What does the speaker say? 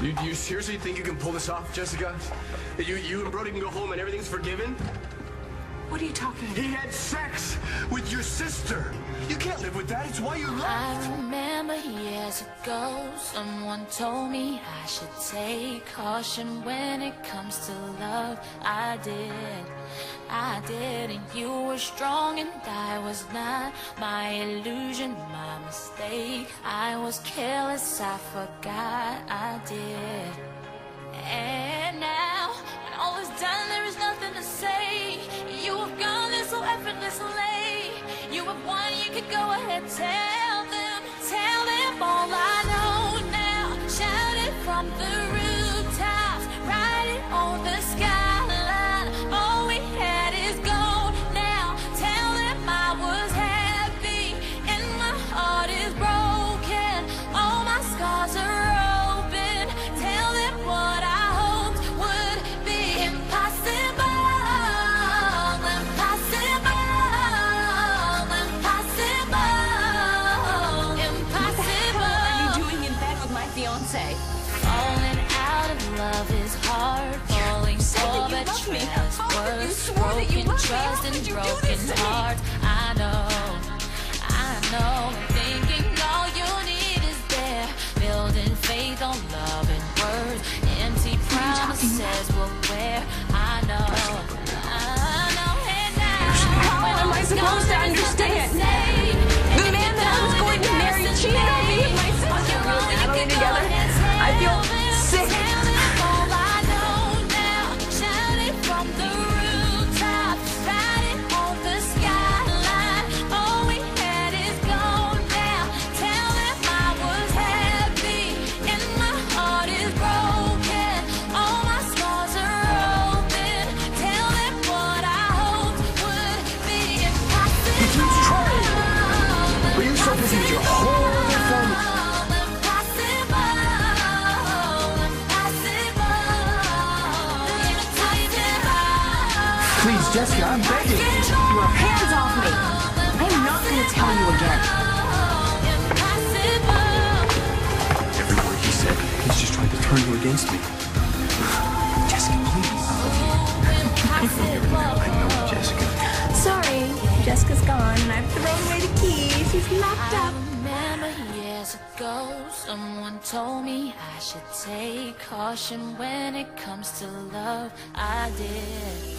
You, you seriously think you can pull this off, Jessica? You, you and Brody can go home and everything's forgiven? What are you talking about? He had sex with your sister. You can't live with that. It's why you left. I remember years ago, someone told me I should take caution when it comes to love. I did, I did, and you were strong and I was not. My illusion, my mistake. I was careless, I forgot I did. And now, when all is done, there is nothing to say. You have gone this so effortlessly. You have won, you could go ahead, tell broken loved me? How trust and broken this to me? heart. I know, I know. Thinking all you need is there. Building faith on love and words. Empty promises will wear. I know, I know. And now, How am I supposed to understand? Please, Jessica, I'm begging. Get your hands off me! I'm not going to tell you again. Every word he said, he's just trying to turn you against me. Jessica, please. I know, Jessica. Sorry, Jessica's gone and I've thrown away the key. She's locked I up. remember years ago, someone told me I should take caution when it comes to love. I did.